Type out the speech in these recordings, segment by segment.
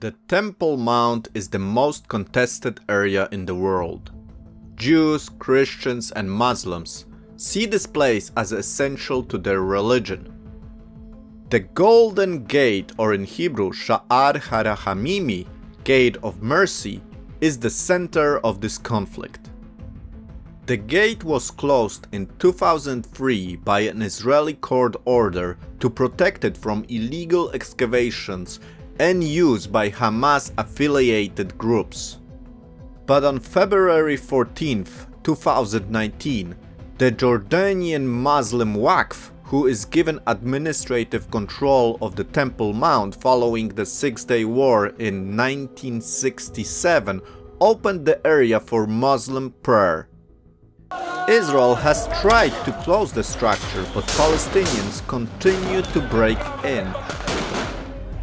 The Temple Mount is the most contested area in the world. Jews, Christians and Muslims see this place as essential to their religion. The Golden Gate or in Hebrew Sha'ar Harahamimi, Gate of Mercy, is the center of this conflict. The gate was closed in 2003 by an Israeli court order to protect it from illegal excavations and used by Hamas affiliated groups. But on February 14, 2019, the Jordanian Muslim Waqf, who is given administrative control of the Temple Mount following the Six Day War in 1967, opened the area for Muslim prayer. Israel has tried to close the structure, but Palestinians continue to break in.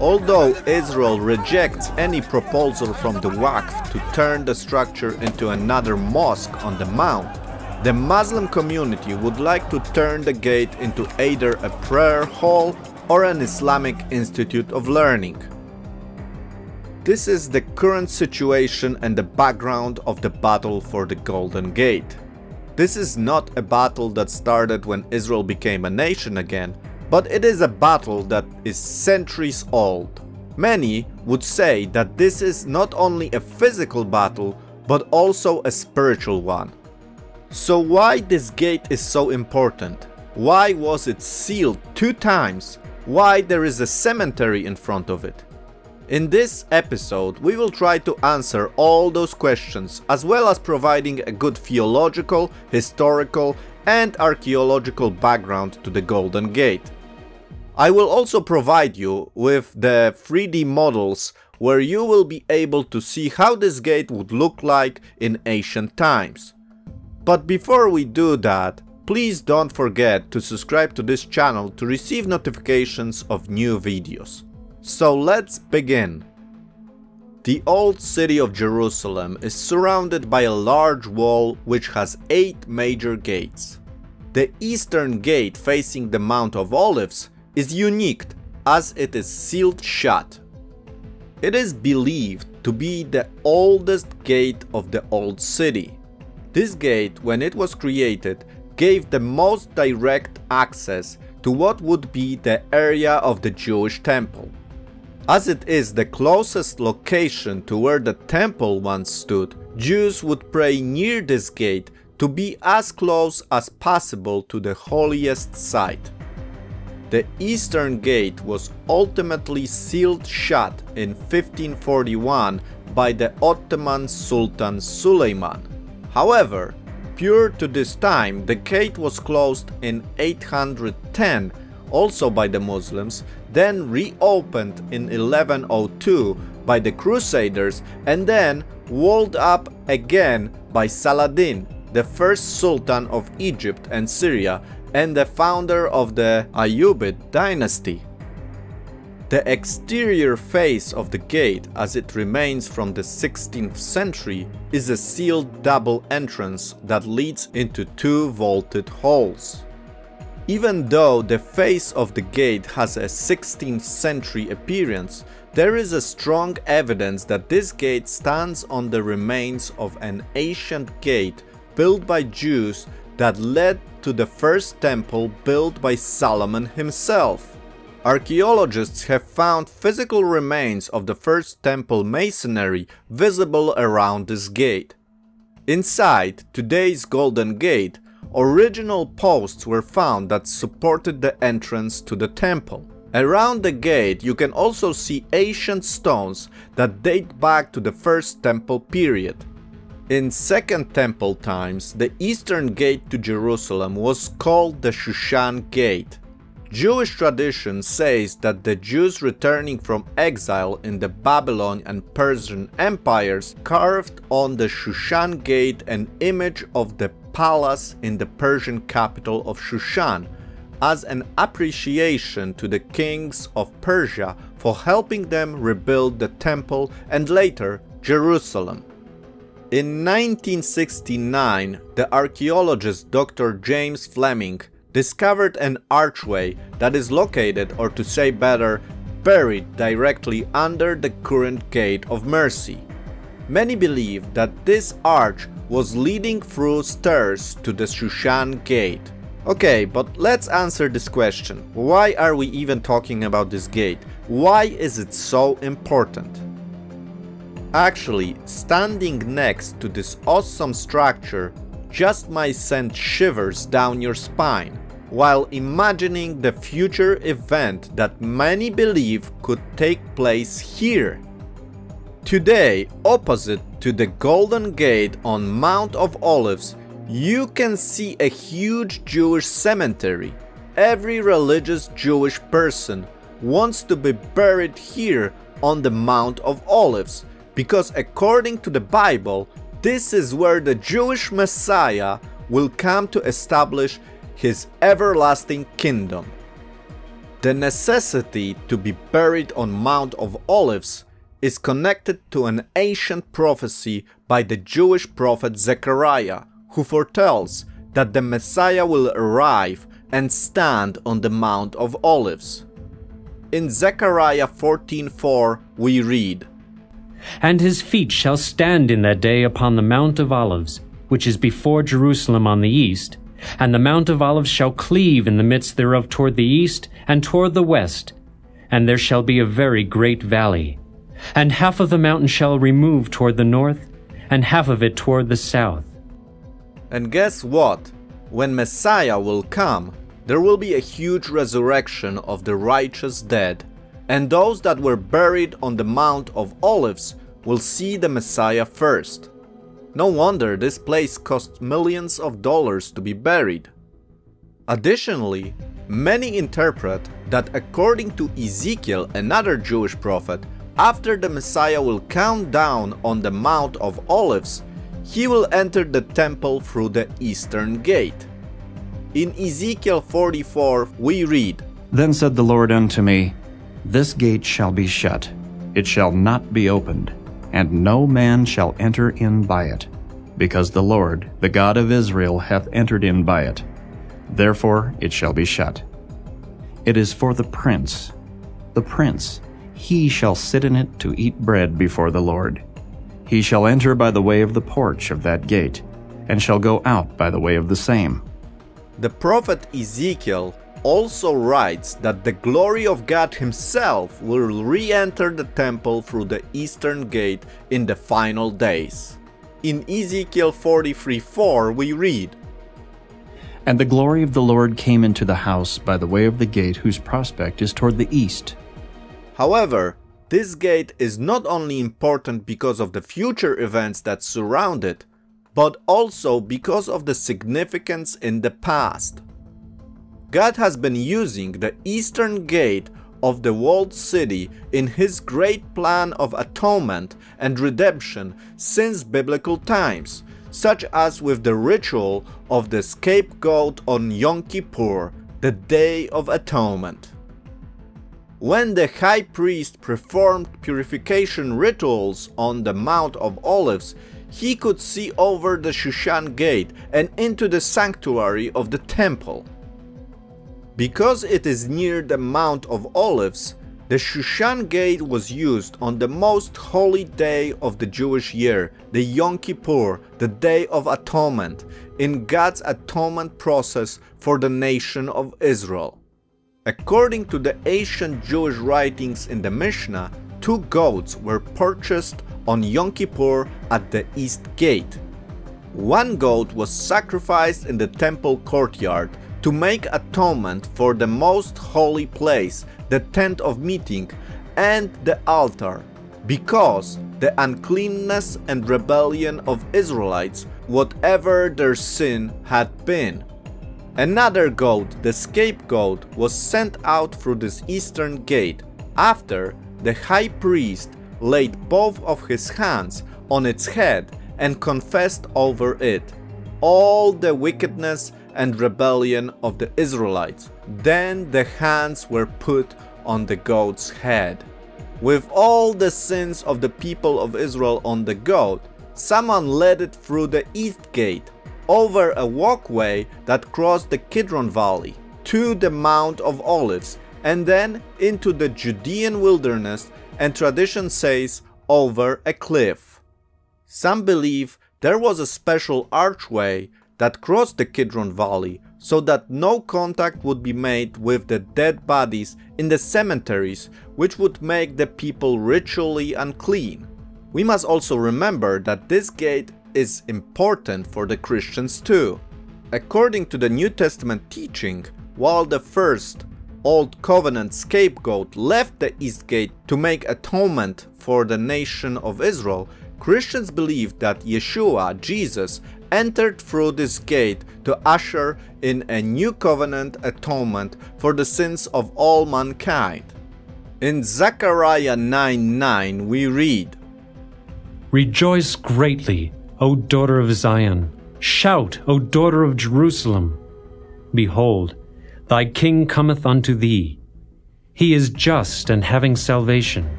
Although Israel rejects any proposal from the Waqf to turn the structure into another mosque on the mount, the Muslim community would like to turn the gate into either a prayer hall or an Islamic institute of learning. This is the current situation and the background of the battle for the Golden Gate. This is not a battle that started when Israel became a nation again, but it is a battle that is centuries old. Many would say that this is not only a physical battle, but also a spiritual one. So why this gate is so important? Why was it sealed two times? Why there is a cemetery in front of it? In this episode, we will try to answer all those questions, as well as providing a good theological, historical and archaeological background to the Golden Gate. I will also provide you with the 3D models where you will be able to see how this gate would look like in ancient times. But before we do that, please don't forget to subscribe to this channel to receive notifications of new videos. So let's begin. The old city of Jerusalem is surrounded by a large wall which has 8 major gates. The eastern gate facing the Mount of Olives is unique as it is sealed shut. It is believed to be the oldest gate of the old city. This gate, when it was created, gave the most direct access to what would be the area of the Jewish temple. As it is the closest location to where the temple once stood, Jews would pray near this gate to be as close as possible to the holiest site. The eastern gate was ultimately sealed shut in 1541 by the Ottoman Sultan Suleiman. However, prior to this time, the gate was closed in 810 also by the Muslims, then reopened in 1102 by the Crusaders and then walled up again by Saladin, the first Sultan of Egypt and Syria and the founder of the Ayyubid dynasty. The exterior face of the gate as it remains from the 16th century is a sealed double entrance that leads into two vaulted halls. Even though the face of the gate has a 16th century appearance, there is a strong evidence that this gate stands on the remains of an ancient gate built by Jews that led to the first temple built by Solomon himself. Archaeologists have found physical remains of the first temple masonry visible around this gate. Inside today's Golden Gate, original posts were found that supported the entrance to the temple. Around the gate you can also see ancient stones that date back to the first temple period. In Second Temple times, the eastern gate to Jerusalem was called the Shushan Gate. Jewish tradition says that the Jews returning from exile in the Babylon and Persian empires carved on the Shushan Gate an image of the palace in the Persian capital of Shushan as an appreciation to the kings of Persia for helping them rebuild the temple and later Jerusalem. In 1969, the archaeologist Dr. James Fleming discovered an archway that is located, or to say better, buried directly under the current Gate of Mercy. Many believe that this arch was leading through stairs to the Shushan Gate. Okay, but let's answer this question. Why are we even talking about this gate? Why is it so important? Actually, standing next to this awesome structure just might send shivers down your spine, while imagining the future event that many believe could take place here. Today, opposite to the Golden Gate on Mount of Olives, you can see a huge Jewish cemetery. Every religious Jewish person wants to be buried here on the Mount of Olives because according to the Bible, this is where the Jewish Messiah will come to establish his everlasting kingdom. The necessity to be buried on Mount of Olives is connected to an ancient prophecy by the Jewish prophet Zechariah, who foretells that the Messiah will arrive and stand on the Mount of Olives. In Zechariah 14:4 we read, and his feet shall stand in that day upon the Mount of Olives, which is before Jerusalem on the east. And the Mount of Olives shall cleave in the midst thereof toward the east and toward the west. And there shall be a very great valley. And half of the mountain shall remove toward the north, and half of it toward the south. And guess what? When Messiah will come, there will be a huge resurrection of the righteous dead and those that were buried on the Mount of Olives will see the Messiah first. No wonder this place cost millions of dollars to be buried. Additionally, many interpret that according to Ezekiel, another Jewish prophet, after the Messiah will count down on the Mount of Olives, he will enter the temple through the eastern gate. In Ezekiel 44 we read, Then said the Lord unto me, this gate shall be shut, it shall not be opened, and no man shall enter in by it, because the Lord, the God of Israel, hath entered in by it. Therefore it shall be shut. It is for the prince, the prince, he shall sit in it to eat bread before the Lord. He shall enter by the way of the porch of that gate, and shall go out by the way of the same. The prophet Ezekiel also writes that the glory of God himself will re-enter the temple through the eastern gate in the final days. In Ezekiel 43:4 we read, And the glory of the Lord came into the house by the way of the gate whose prospect is toward the east. However, this gate is not only important because of the future events that surround it, but also because of the significance in the past. God has been using the eastern gate of the walled city in his great plan of atonement and redemption since biblical times, such as with the ritual of the scapegoat on Yom Kippur, the Day of Atonement. When the high priest performed purification rituals on the Mount of Olives, he could see over the Shushan gate and into the sanctuary of the temple. Because it is near the Mount of Olives, the Shushan Gate was used on the most holy day of the Jewish year, the Yom Kippur, the Day of Atonement, in God's atonement process for the nation of Israel. According to the ancient Jewish writings in the Mishnah, two goats were purchased on Yom Kippur at the East Gate. One goat was sacrificed in the temple courtyard to make atonement for the most holy place, the tent of meeting, and the altar, because the uncleanness and rebellion of Israelites, whatever their sin had been. Another goat, the scapegoat, was sent out through this eastern gate after the high priest laid both of his hands on its head and confessed over it all the wickedness and rebellion of the Israelites. Then the hands were put on the goat's head. With all the sins of the people of Israel on the goat, someone led it through the east gate, over a walkway that crossed the Kidron Valley, to the Mount of Olives, and then into the Judean wilderness, and tradition says over a cliff. Some believe there was a special archway that crossed the Kidron Valley so that no contact would be made with the dead bodies in the cemeteries, which would make the people ritually unclean. We must also remember that this gate is important for the Christians too. According to the New Testament teaching, while the first Old Covenant scapegoat left the East Gate to make atonement for the nation of Israel, Christians believe that Yeshua, Jesus, entered through this gate to usher in a new covenant atonement for the sins of all mankind. In Zechariah 9 9, we read, Rejoice greatly, O daughter of Zion. Shout, O daughter of Jerusalem. Behold, thy king cometh unto thee. He is just and having salvation,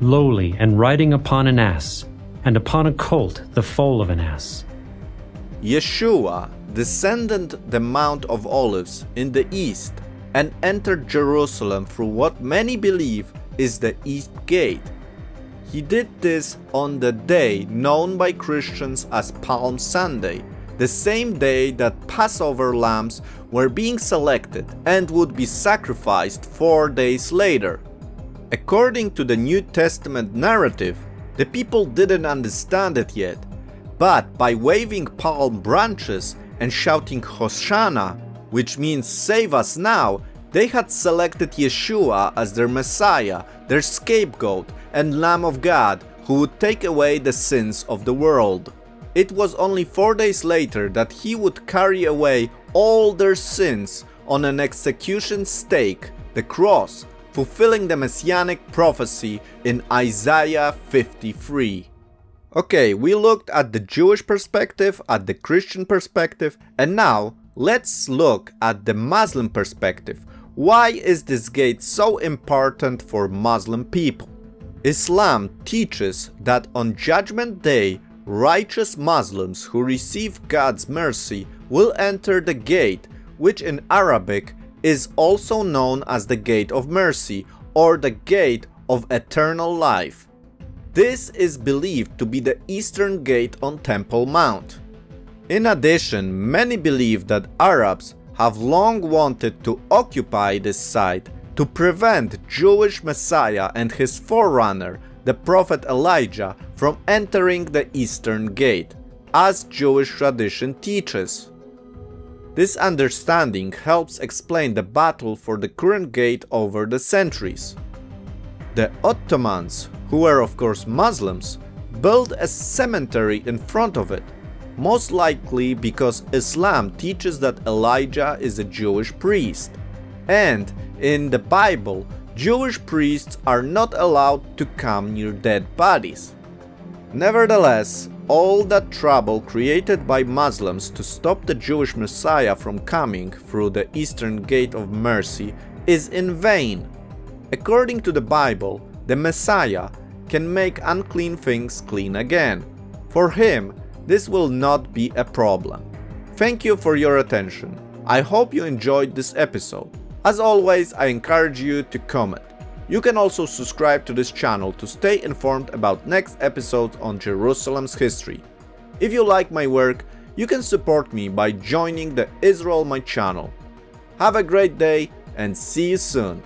lowly and riding upon an ass, and upon a colt the foal of an ass. Yeshua descended the Mount of Olives in the east and entered Jerusalem through what many believe is the East Gate. He did this on the day known by Christians as Palm Sunday, the same day that Passover lambs were being selected and would be sacrificed four days later. According to the New Testament narrative, the people didn't understand it yet, but by waving palm branches and shouting Hosanna, which means save us now, they had selected Yeshua as their Messiah, their scapegoat and Lamb of God who would take away the sins of the world. It was only four days later that he would carry away all their sins on an execution stake, the cross, fulfilling the messianic prophecy in Isaiah 53. Okay, we looked at the Jewish perspective, at the Christian perspective, and now let's look at the Muslim perspective. Why is this gate so important for Muslim people? Islam teaches that on Judgment Day, righteous Muslims who receive God's mercy will enter the gate, which in Arabic is also known as the Gate of Mercy or the Gate of Eternal Life. This is believed to be the eastern gate on Temple Mount. In addition, many believe that Arabs have long wanted to occupy this site to prevent Jewish Messiah and his forerunner, the prophet Elijah, from entering the eastern gate, as Jewish tradition teaches. This understanding helps explain the battle for the current gate over the centuries. The Ottomans, who were of course Muslims, built a cemetery in front of it, most likely because Islam teaches that Elijah is a Jewish priest. And in the Bible, Jewish priests are not allowed to come near dead bodies. Nevertheless, all that trouble created by Muslims to stop the Jewish Messiah from coming through the Eastern Gate of Mercy is in vain. According to the Bible, the Messiah can make unclean things clean again. For him, this will not be a problem. Thank you for your attention. I hope you enjoyed this episode. As always, I encourage you to comment. You can also subscribe to this channel to stay informed about next episodes on Jerusalem's history. If you like my work, you can support me by joining the Israel My channel. Have a great day and see you soon.